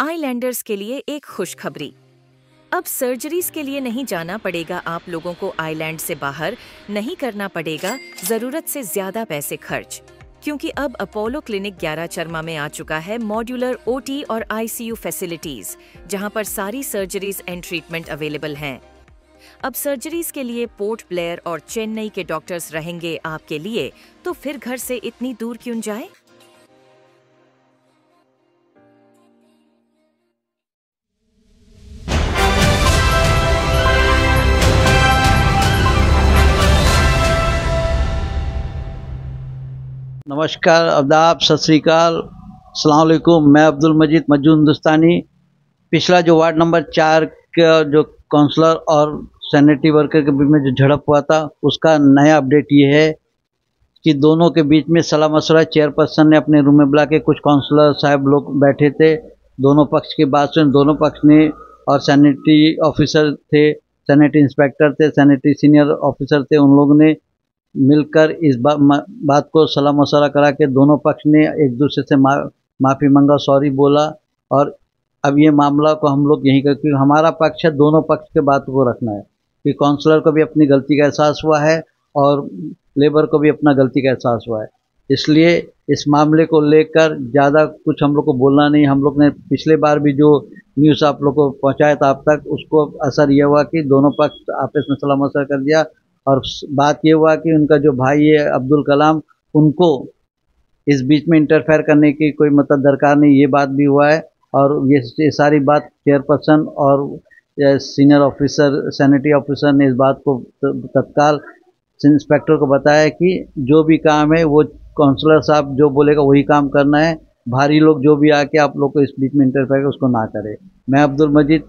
आईलैंडर्स के लिए एक खुशखबरी। अब सर्जरीज के लिए नहीं जाना पड़ेगा, आप लोगों को आइलैंड से बाहर नहीं करना पड़ेगा, ज़रूरत से ज़्यादा पैसे खर्च। क्योंकि अब अपोलो क्लिनिक 11 चरमा में आ चुका है, मॉड्यूलर ओटी और आईसीयू फैसिलिटीज़, जहाँ पर सारी सर्जरीज एंड ट्रीटमेंट अवेलेबल हैं। अब सर्जरीज के लिए पोर्ट ब्लेयर और चेन्नई के डॉक्टर्स रहेंगे आपके लिए तो फिर घर से इतनी दूर क्यों जाए? नमस्कार अदाब सत श्रीकाल। सलामकुम मैं अब्दुल मजीद मजू हिंदुस्तानी। पिछला जो वार्ड नंबर चार का जो काउंसलर और सैनिटरी वर्कर के बीच में जो झड़प हुआ था, उसका नया अपडेट ये है कि दोनों के बीच में सलाह मशरा चेयरपर्सन ने अपने रूम में बुला के कुछ काउंसलर साहब लोग बैठे थे। दोनों पक्ष की बात सुन, दोनों पक्ष ने और सैनिटरी ऑफिसर थे, सैनिटरी इंस्पेक्टर थे, सैनिटरी सीनियर ऑफिसर थे, उन लोगों ने मिलकर इस बा, बात को सलाम मशरा करा के दोनों पक्ष ने एक दूसरे से मा, माफ़ी मांगा सॉरी बोला। और अब ये मामला को हम लोग यहीं कर क्योंकि हमारा पक्ष है दोनों पक्ष के बात को रखना है। कि काउंसलर को भी अपनी गलती का एहसास हुआ है और लेबर को भी अपना गलती का एहसास हुआ है। इसलिए इस मामले को लेकर ज़्यादा कुछ हम लोग को बोलना नहीं। हम लोग ने पिछले बार भी जो न्यूज़ आप लोग को पहुँचाया था अब तक उसको असर यह हुआ कि दोनों पक्ष आपस में सलाम मशर कर दिया। और बात ये हुआ कि उनका जो भाई है अब्दुल कलाम उनको इस बीच में इंटरफेयर करने की कोई मतलब दरकार नहीं ये बात भी हुआ है। और ये, ये सारी बात चेयरपर्सन और सीनियर ऑफिसर सैनिटरी ऑफिसर ने इस बात को तत्काल इंस्पेक्टर को बताया कि जो भी काम है वो काउंसलर साहब जो बोलेगा वही काम करना है। भारी लोग जो भी आके आप लोग को इस बीच में इंटरफेयर उसको ना करें। मैं अब्दुल मजीद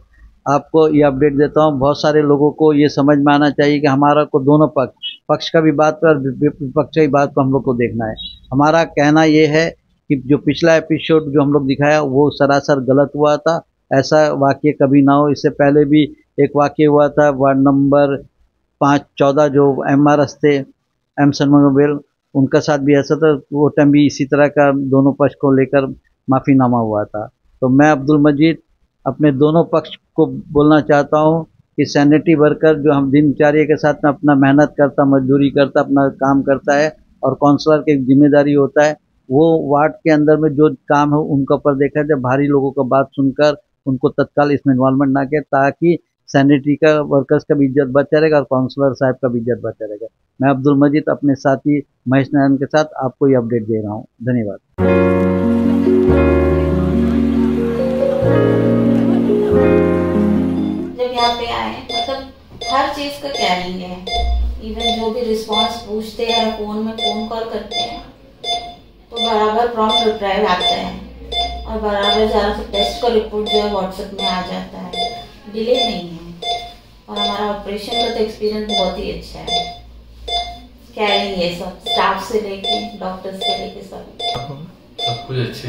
आपको ये अपडेट देता हूँ। बहुत सारे लोगों को ये समझ में आना चाहिए कि हमारा को दोनों पक्ष पक्ष का भी बात और विपक्ष की बात को हम लोग को देखना है। हमारा कहना ये है कि जो पिछला एपिसोड जो हम लोग दिखाया, वो सरासर गलत हुआ था। ऐसा वाक्य कभी ना हो। इससे पहले भी एक वाक्य हुआ था, वार्ड नंबर पाँच चौदह जो एम आर एस थे एम सनमोबेल उनका साथ भी ऐसा था। वो टाइम भी इसी तरह का दोनों पक्ष को लेकर माफ़ीनामा हुआ था। तो मैं अब्दुल मजीद अपने दोनों पक्ष को बोलना चाहता हूँ कि सैनिटरी वर्कर जो हम दिनचर्या के साथ में अपना मेहनत करता, मजदूरी करता, अपना काम करता है और काउंसलर की ज़िम्मेदारी होता है, वो वार्ड के अंदर में जो काम है उनके ऊपर देखा जाए, भारी लोगों का बात सुनकर उनको तत्काल इसमें इन्वॉल्वमेंट ना किया ताकि सैनिटरी का वर्कर्स का भी इज़्ज़त बचा रहेगा और काउंसलर साहब का भी इज़्ज़त बचा रहेगा। मैं अब्दुल मजीद अपने साथी महेश नारायण के साथ आपको ये अपडेट दे रहा हूँ। धन्यवाद। चीज़ का कैरिंग है इवन जो भी रिस्पांस पूछते हैं फ़ोन में फ़ोन कॉल करते हैं तो बराबर प्रॉम्प्ट रिप्लाई आता है और बराबर ज़्यादा से टेस्ट का रिपोर्ट जो है व्हाट्सएप में आ जाता है। डिले नहीं है। और हमारा ऑपरेशन का तो एक्सपीरियंस बहुत ही अच्छा है। कैरिंग ये सब? स्टाफ से लेके डॉक्टर से लेके सब। सब कुछ अच्छे